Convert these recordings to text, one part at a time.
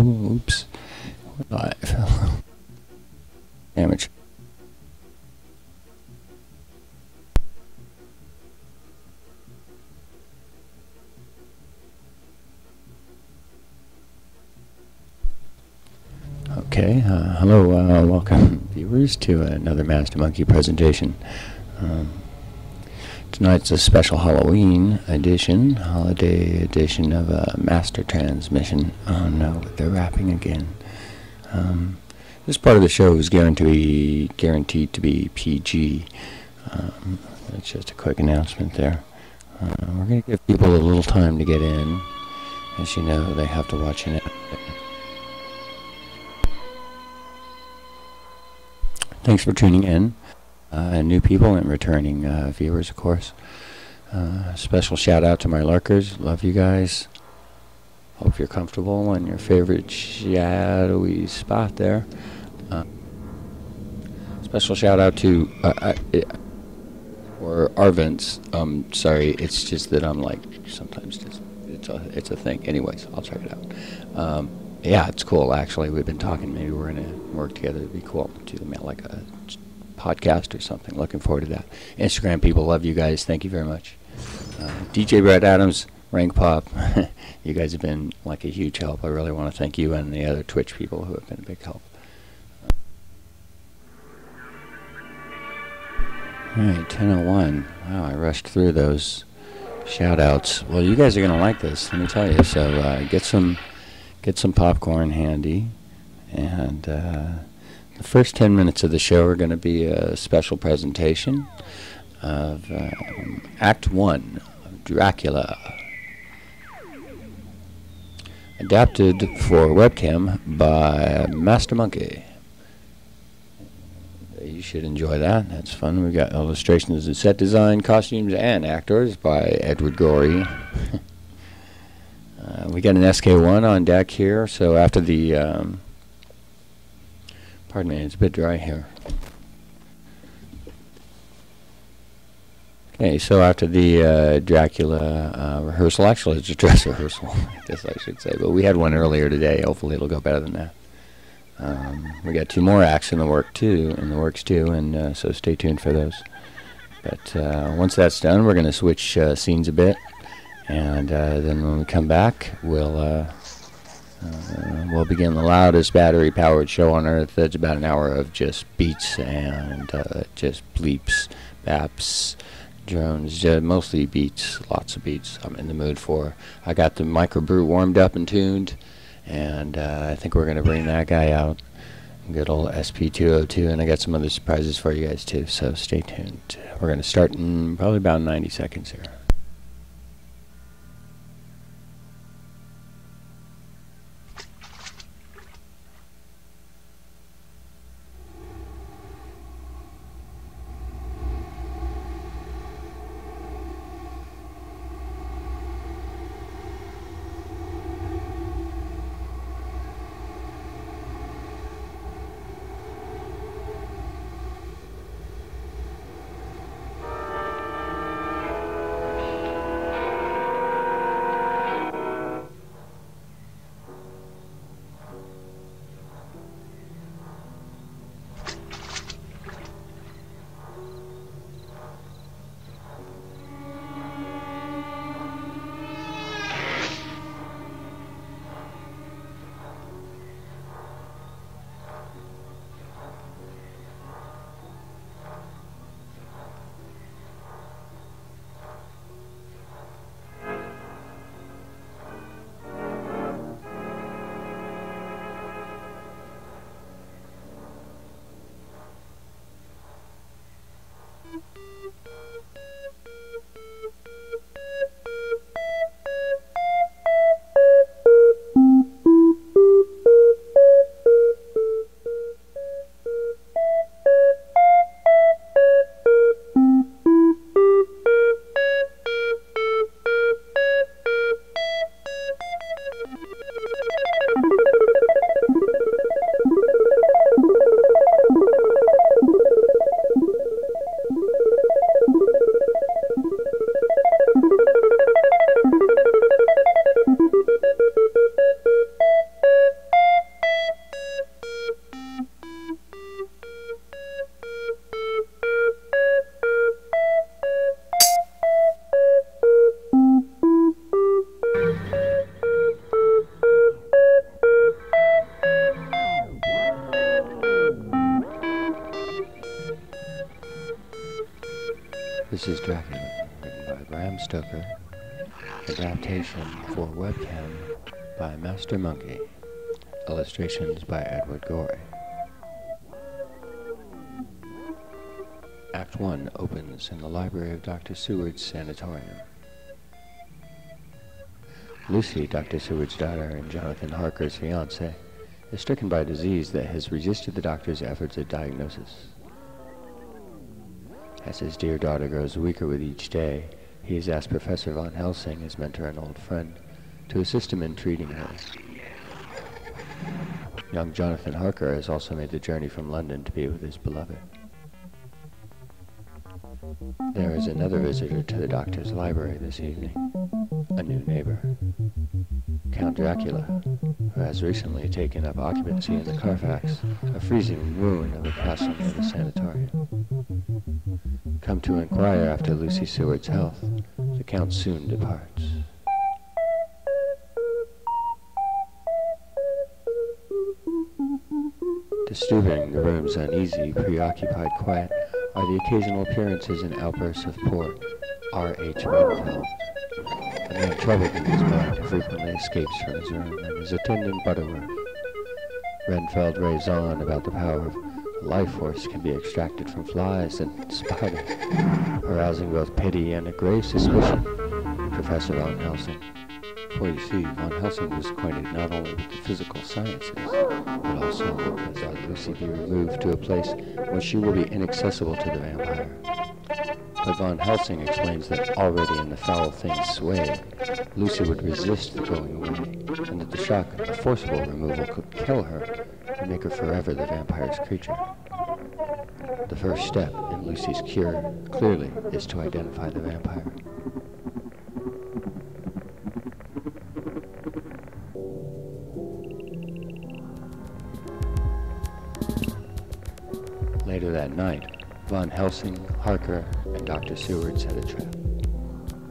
Oops. Damage. Okay. Uh, hello. Uh, welcome, viewers, to another Master Monkey presentation. Um, Tonight's a special Halloween edition, holiday edition of a Master Transmission. Oh no, they're rapping again. Um, this part of the show is guaranteed guaranteed to be PG. Um, that's just a quick announcement there. Uh, we're going to give people a little time to get in. As you know, they have to watch an. Thanks for tuning in uh, new people and returning uh, viewers, of course. Uh, special shout out to my lurkers. Love you guys. Hope you're comfortable in your favorite shadowy spot there. Special shout out to I, or Arvents. Um, sorry, it's just that I'm like sometimes just it's a it's a thing. Anyways, I'll check it out. Um, yeah, it's cool. Actually, we've been talking. Maybe we're gonna work together. It'd be cool to do like a podcast or something. Looking forward to that. Instagram people, love you guys. Thank you very much. Uh, DJ Brad Adams, Rank Pop, you guys have been like a huge help. I really want to thank you and the other Twitch people who have been a big help. All right, 1001. Wow, I rushed through those shout outs. Well, you guys are going to like this, let me tell you. So uh, get some get some popcorn handy and uh, the first 10 minutes of the show are going to be a special presentation of um, Act 1 of Dracula. Adapted for webcam by Master Monkey. You should enjoy that. That's fun. We've got illustrations and set design, costumes, and actors by Edward Gorey. uh, we got an SK1 on deck here, so after the. Um, Pardon me, it's a bit dry here. Okay, so after the uh, Dracula uh, rehearsal, actually it's a dress rehearsal, I guess I should say, but we had one earlier today. Hopefully it'll go better than that. Um, we got two more acts in the work too, in the works too, and uh, so stay tuned for those. But uh, once that's done, we're going to switch uh, scenes a bit, and uh, then when we come back, we'll uh, we'll begin the loudest battery powered show on earth. That's about an hour of just beats and uh, just bleeps, baps, drones, uh, mostly beats, lots of beats. I'm in the mood for. I got the Microbrute warmed up and tuned, and uh, I think we're going to bring that guy out. Good old SP202, and I got some other surprises for you guys too, so stay tuned. We're going to start in probably about 90 seconds here. Stoker, adaptation for webcam by Master Monkey, illustrations by Edward Gorey. Act 1 opens in the library of Dr. Seward's sanatorium. Lucy, Dr. Seward's daughter and Jonathan Harker's fiancée, is stricken by a disease that has resisted the doctor's efforts at diagnosis. As his dear daughter grows weaker with each day, he has asked Professor Von Helsing, his mentor and old friend, to assist him in treating her. Young Jonathan Harker has also made the journey from London to be with his beloved. There is another visitor to the doctor's library this evening, a new neighbor, Count Dracula, who has recently taken up occupancy in the Carfax, a freezing ruin of a castle near the sanatorium. Come to inquire after Lucy Seward's health, Count soon departs. Disturbing the room's uneasy, preoccupied quiet are the occasional appearances and outbursts of poor R.H. Renfield. A man troubled in his mind frequently escapes from his room and his attendant Butterworth. Renfield raves on about the power of life force can be extracted from flies and spiders, arousing both pity and a grave suspicion Professor Von Helsing. For you see, Von Helsing was acquainted not only with the physical sciences, but also has our Lucy be removed to a place where she will be inaccessible to the vampire. But Von Helsing explains that already in the foul thing's sway, Lucy would resist the going away, and that the shock of forcible removal could kill her and make her forever the vampire's creature. The first step in Lucy's cure, clearly, is to identify the vampire. Later that night, Von Helsing, Harker, and Dr. Seward set a trap.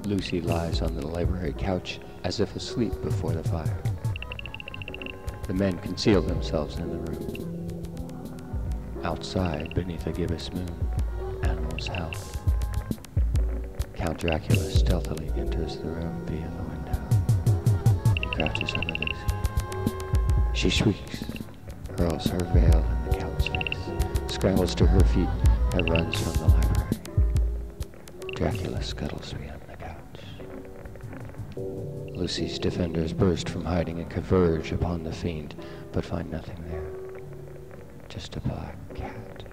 Lucy lies on the library couch as if asleep before the fire. The men conceal themselves in the room. Outside, beneath a gibbous moon, animals howl. Count Dracula stealthily enters the room via the window. He crouches over Lucy. She shrieks, hurls her veil in the Count's face, scrambles to her feet, and runs from the library. Dracula scuttles beyond the couch. Lucy's defenders burst from hiding and converge upon the fiend, but find nothing there. Just a black cat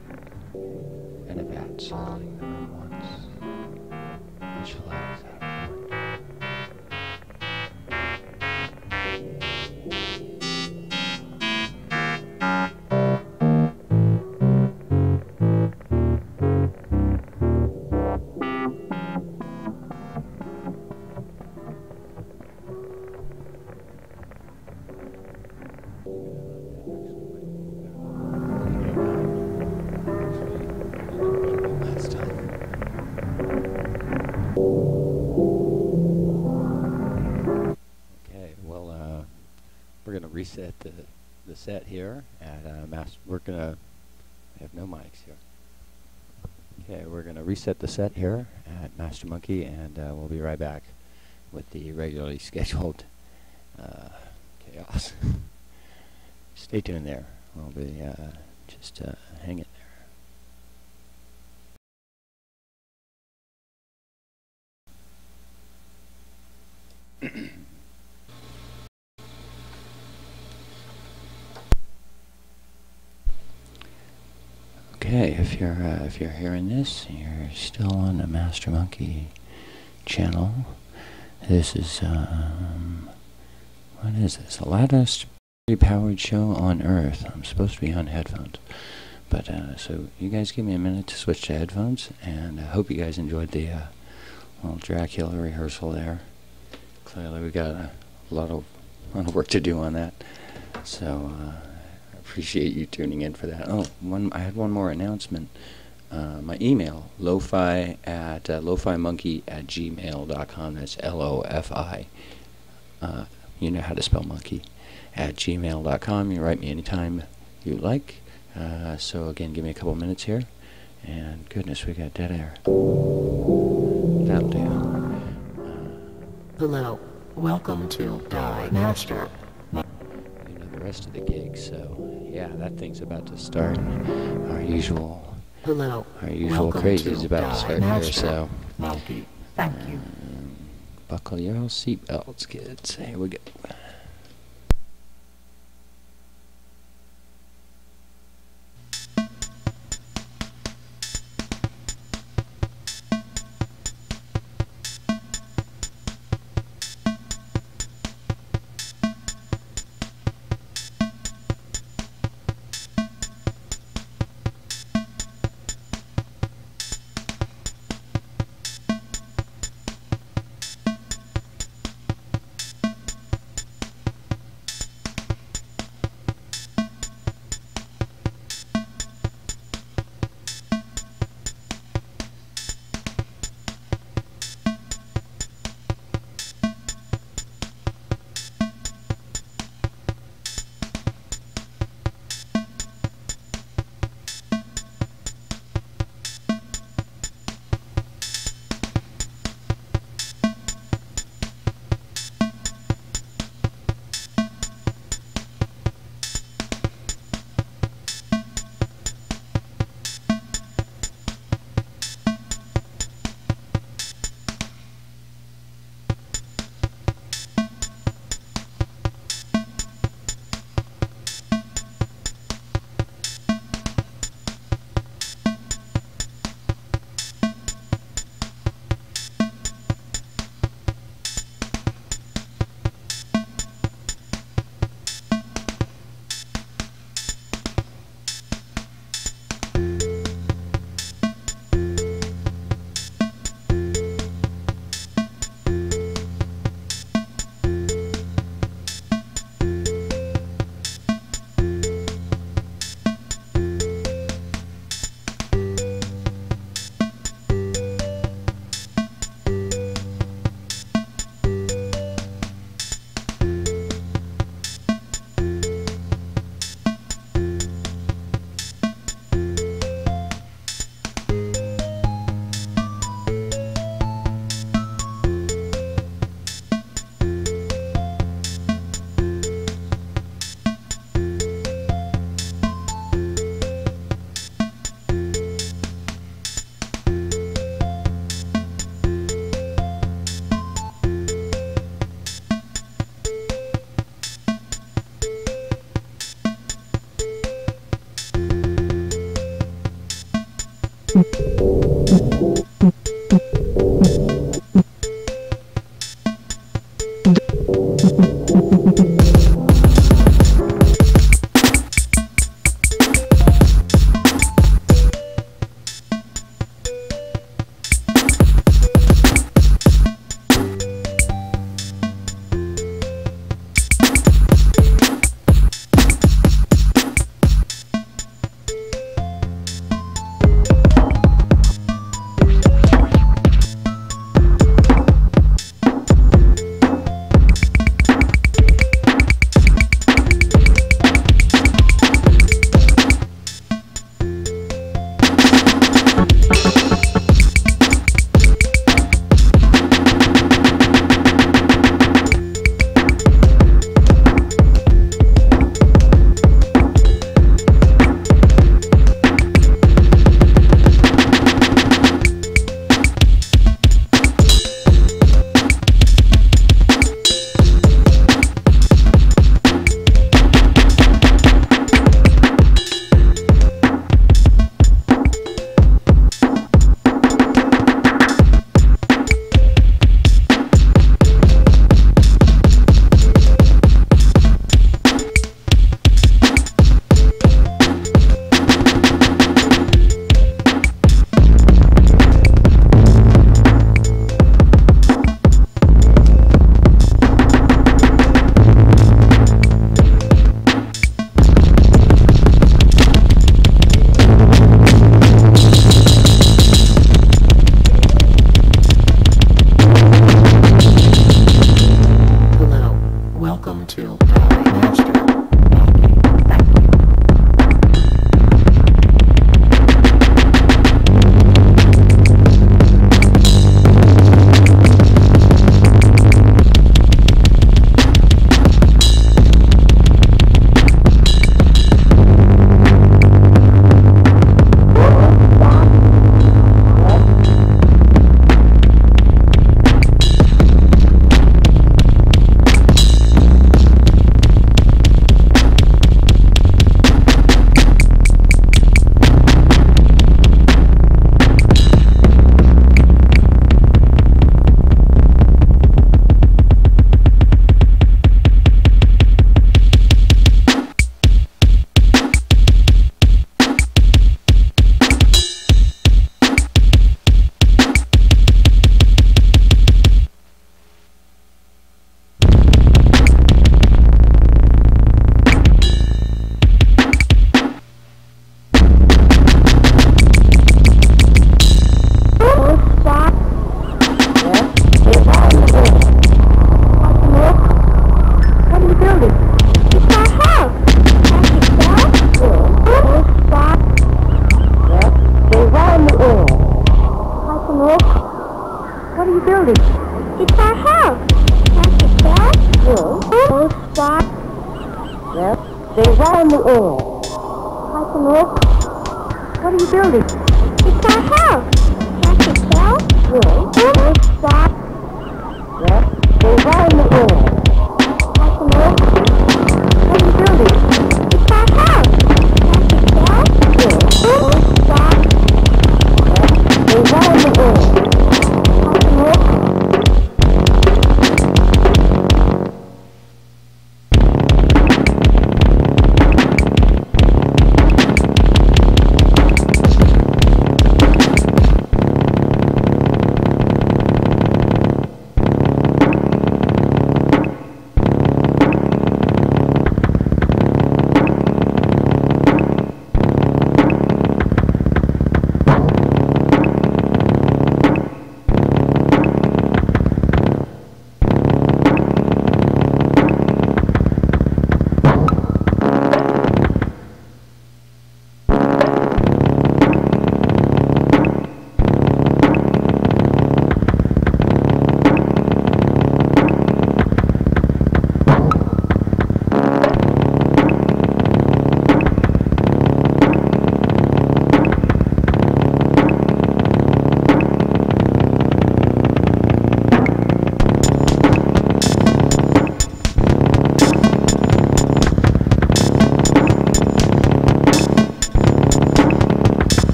and a bat circling the reset the set here at Master Monkey, and uh, we'll be right back with the regularly scheduled uh, chaos. Stay tuned there. We'll be uh, just uh, hang it there. Okay, if you're uh, if you're hearing this, you're still on the Master Monkey channel. This is um, what is this? The loudest powered show on Earth. I'm supposed to be on headphones, but uh, so you guys give me a minute to switch to headphones, and I hope you guys enjoyed the uh, little Dracula rehearsal there. Clearly, we got a lot of lot of work to do on that. So. Uh, appreciate you tuning in for that. Oh, one I had one more announcement. Uh, my email, lofi at uh, lofi-monkey at gmail.com. That's L-O-F-I. Uh, you know how to spell monkey. At gmail.com. You write me anytime you like. Uh, so again, give me a couple minutes here, And goodness, we got dead air. That'll do. Hello. Welcome to Die Master. You know the rest of the gig, so yeah, that thing's about to start. Our usual, Hello. our usual Welcome crazy is about to start here, Master. so Monkey. Thank you. Um, buckle your seatbelts, kids. Here we go.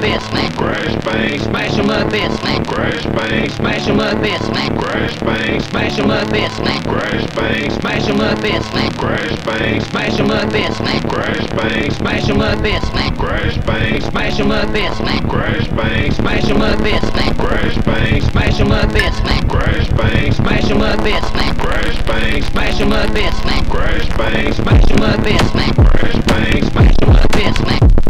Up, this, smash, crash bang, smash 'em up, this, smash, crash bang, smash 'em up, this, smash, crash bang, smash 'em up, this, smash, crash bang, smash 'em up, this, smash, crash bang, smash 'em up, this, smash, crash bang, smash 'em up, this, smash, crash bang, smash 'em up, this, smash, crash bang, smash 'em up, this, smash, crash bang, smash 'em up, this, smash, crash bang, smash 'em up, this, smash, crash bang, smash 'em up, this, smash, crash bang, smash 'em up, this, smash, crash bang, smash 'em up, this, smash.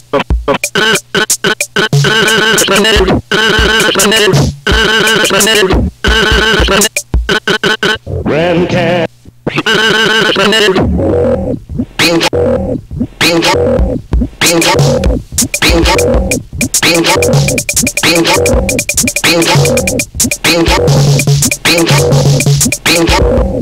pong full of above. Enough loose. Enough. Ren can, Ren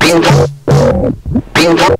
Pinta, pinta.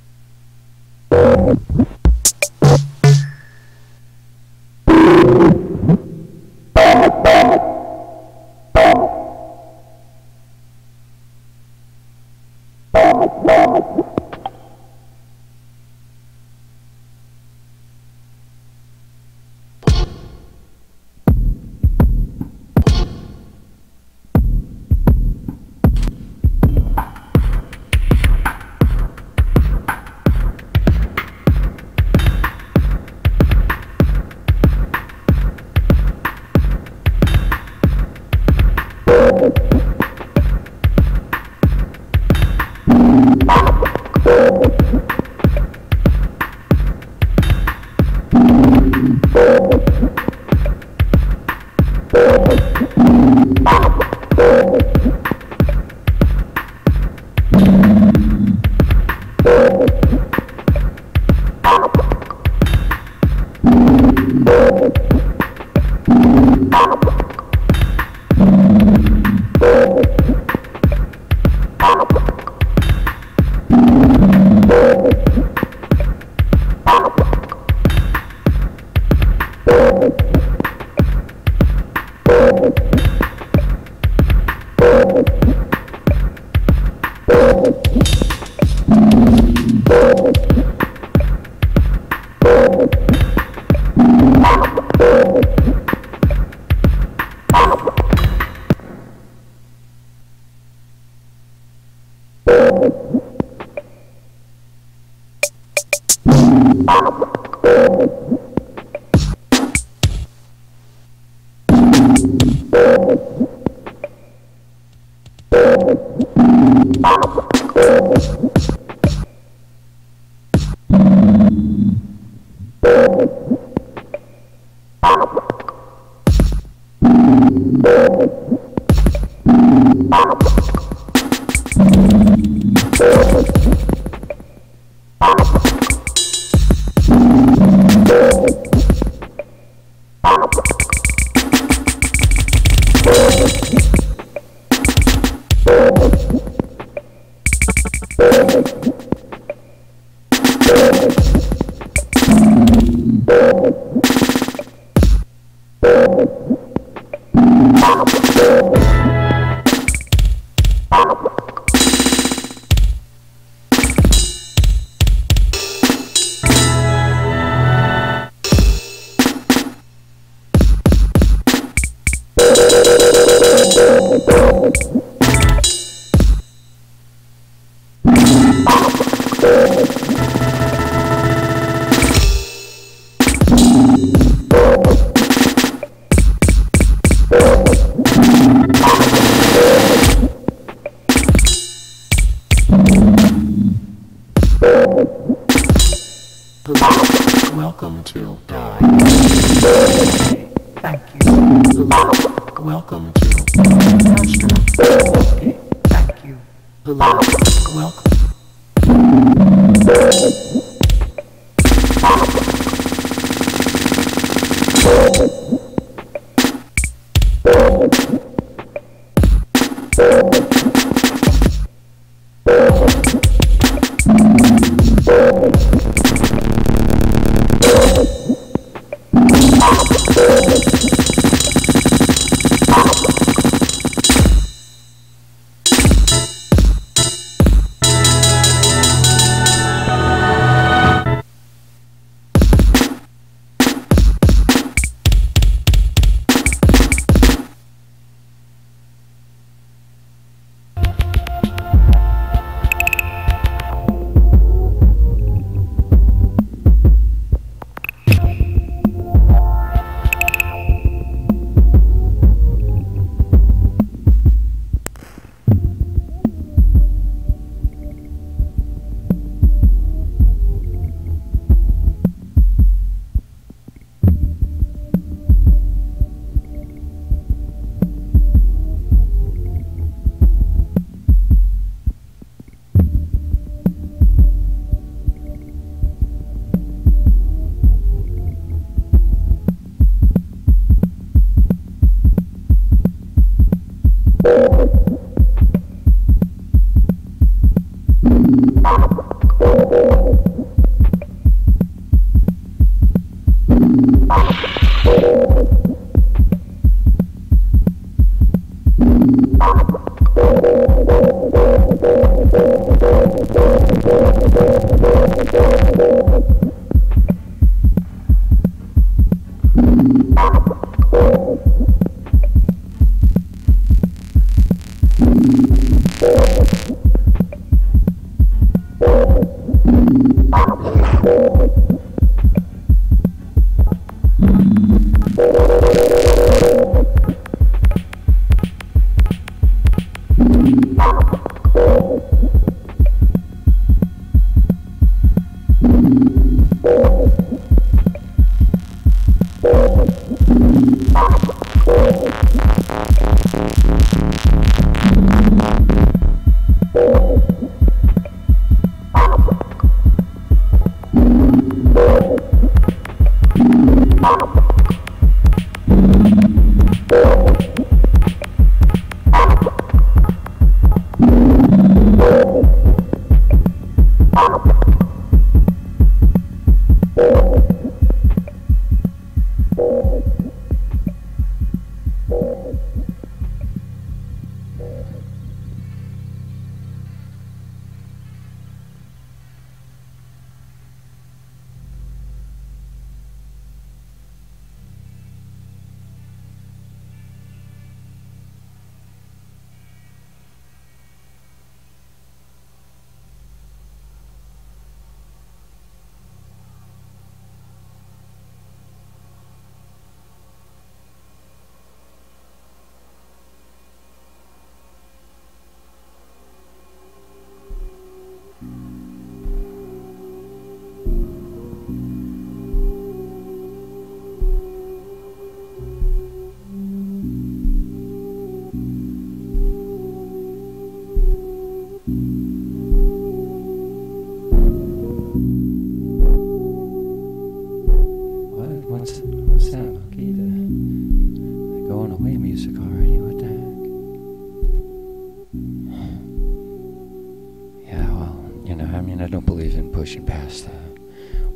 Know, I don't believe in pushing past uh,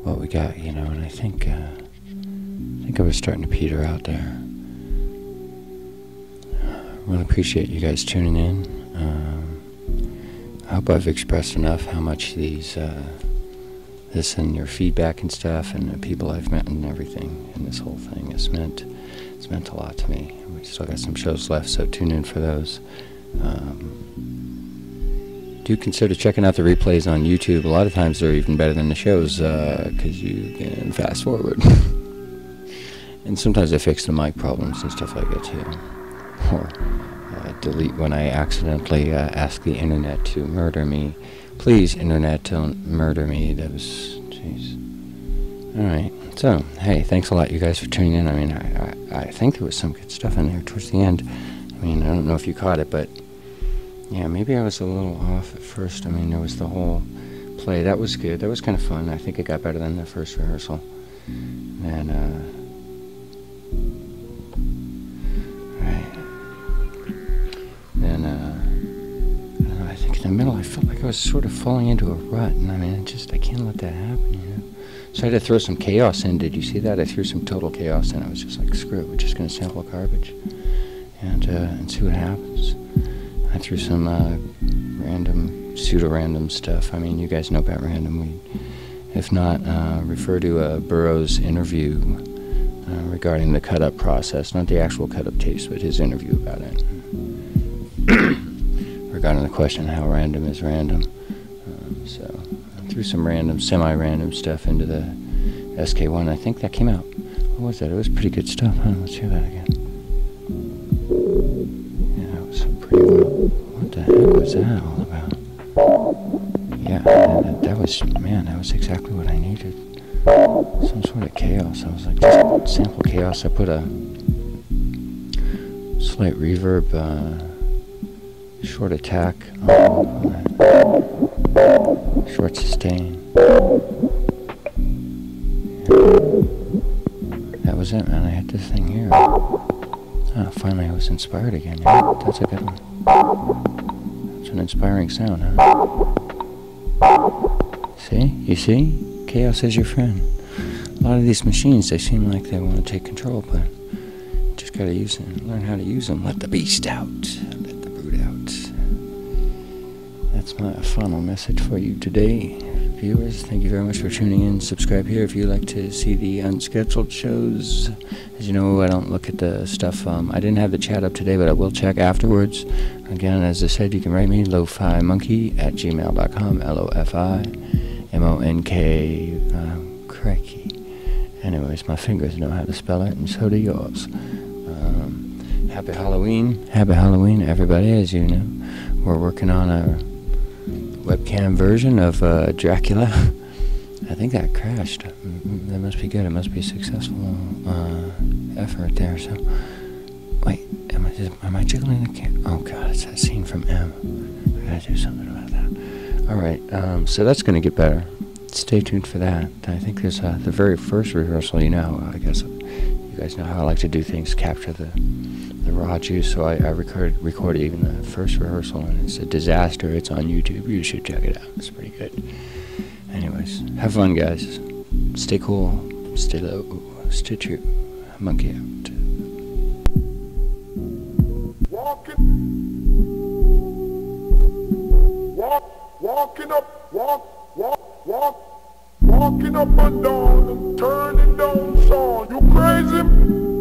what we got, you know, and I think uh, I think I was starting to peter out there. I really appreciate you guys tuning in. Um, I hope I've expressed enough how much these. Uh, this and your feedback and stuff and the people I've met and everything and this whole thing has meant it's meant a lot to me. We still got some shows left, so tune in for those. Um, do consider checking out the replays on YouTube. A lot of times they're even better than the shows because you can fast forward. and sometimes I fix the mic problems and stuff like that too. Or uh, delete when I accidentally uh, ask the internet to murder me Please, internet, don't murder me. That was, jeez. All right. So, hey, thanks a lot, you guys, for tuning in. I mean, I, I, I think there was some good stuff in there towards the end. I mean, I don't know if you caught it, but yeah, maybe I was a little off at first. I mean, there was the whole play. That was good. That was kind of fun. I think it got better than the first rehearsal. And, uh, right. Then, uh, know, I think in the middle I felt like I was sort of falling into a rut. And I mean, I just, I can't let that happen, you know? So I had to throw some chaos in. Did you see that? I threw some total chaos in. I was just like, screw it. We're just going to sample garbage and, uh, and see what happens. I threw some uh, random, pseudo-random stuff. I mean, you guys know about random. We, if not, uh, refer to uh, Burroughs' interview uh, regarding the cut-up process, not the actual cut-up taste, but his interview about it. regarding the question how random is random. Um, so I threw some random, semi-random stuff into the SK1. I think that came out. What was that? It was pretty good stuff, huh? Let's hear that again. What the heck was that all about? Yeah, that, that, was, man, that was exactly what I needed. Some sort of chaos. I was like, just sample chaos. I put a slight reverb, uh, short attack, short sustain. That was it, man. I had this thing here. Oh, finally I was inspired again. Yeah, that's a good one. Inspiring sound, huh? See? You see? Chaos is your friend. A lot of these machines, they seem like they want to take control, but just gotta use them. Learn how to use them. Let the beast out. Let the brute out. That's my final message for you today. Viewers, thank you very much for tuning in. Subscribe here if you like to see the unscheduled shows. As you know, I don't look at the stuff. Um, I didn't have the chat up today, but I will check afterwards. Again, as I said, you can write me lo-fi monkey at gmail.com. L-O-F-I M-O-N-K. Um, cracky. Anyways, my fingers know how to spell it, and so do yours. Um, happy Halloween. Happy Halloween, everybody. As you know, we're working on a webcam version of uh, Dracula. I think that crashed. Mm, That must be good. It must be a successful uh, effort there. So, am I am I jiggling the camera? Oh God, it's that scene from M. I gotta do something about that. All right, um, so that's gonna get better. Stay tuned for that. I think there's uh, the very first rehearsal. You know, I guess you guys know how I like to do things. Capture the the raw juice. So I, I recorded recorded even the first rehearsal, and it's a disaster. It's on YouTube. You should check it out. It's pretty good. Anyways, have fun, guys. Stay cool. Stay low. Stay true. Monkey out. Walking, walk, walking up, walk, walk, walk, walking up and down and turning down sound. You crazy?